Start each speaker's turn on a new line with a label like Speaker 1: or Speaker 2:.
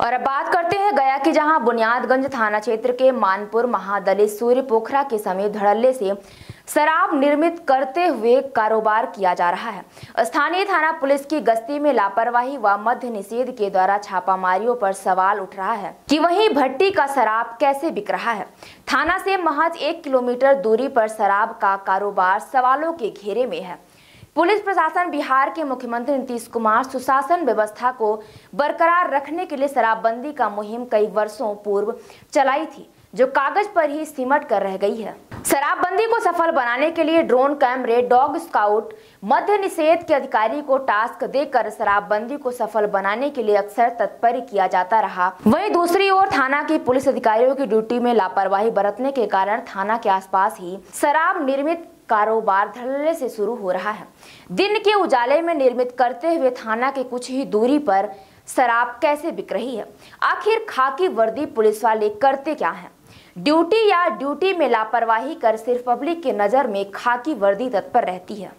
Speaker 1: और अब बात करते हैं गया की जहाँ बुनियादगंज थाना क्षेत्र के मानपुर महादलित सूर्य पोखरा के समीप धड़ल्ले से शराब निर्मित करते हुए कारोबार किया जा रहा है। स्थानीय थाना पुलिस की गश्ती में लापरवाही व मध्य निषेध के द्वारा छापामारियों पर सवाल उठ रहा है कि वहीं भट्टी का शराब कैसे बिक रहा है। थाना से महज एक किलोमीटर दूरी पर शराब का कारोबार सवालों के घेरे में है। पुलिस प्रशासन बिहार के मुख्यमंत्री नीतीश कुमार सुशासन व्यवस्था को बरकरार रखने के लिए शराबबंदी का मुहिम कई वर्षों पूर्व चलाई थी, जो कागज़ पर ही सिमट कर रह गई है। शराबबंदी को सफल बनाने के लिए ड्रोन कैमरे, डॉग स्काउट, मध्य निषेध के अधिकारी को टास्क देकर शराबबंदी को सफल बनाने के लिए अक्सर तत्पर किया जाता रहा। वहीं दूसरी ओर थाना की पुलिस अधिकारियों की ड्यूटी में लापरवाही बरतने के कारण थाना के आसपास ही शराब निर्मित कारोबार धड़ल्ले से शुरू हो रहा है। दिन के उजाले में निर्मित करते हुए थाना के कुछ ही दूरी पर शराब कैसे बिक रही है? आखिर खाकी वर्दी पुलिस वाले करते क्या हैं? ड्यूटी या ड्यूटी में लापरवाही कर सिर्फ़ पब्लिक के नज़र में खाकी वर्दी तत्पर रहती है।